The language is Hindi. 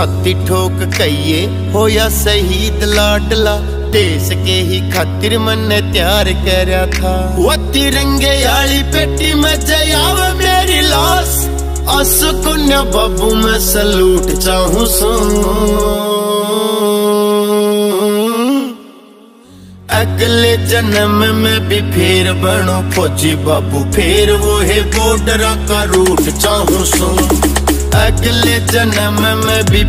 छाती ठोक कहिए, होया शहीद लाडला देश के ही खातिर मन ने त्यार रहा था। वो तिरंगे आली पेटी में जयाव मेरी लाश। असकुन्या बाबू मैं सलूट चाहूँ सो। अगले जन्म में भी फिर बनो फौजी बाबू, फिर वो है बॉर्डर का रूट चाहूँ सो। अगले जन्म में भी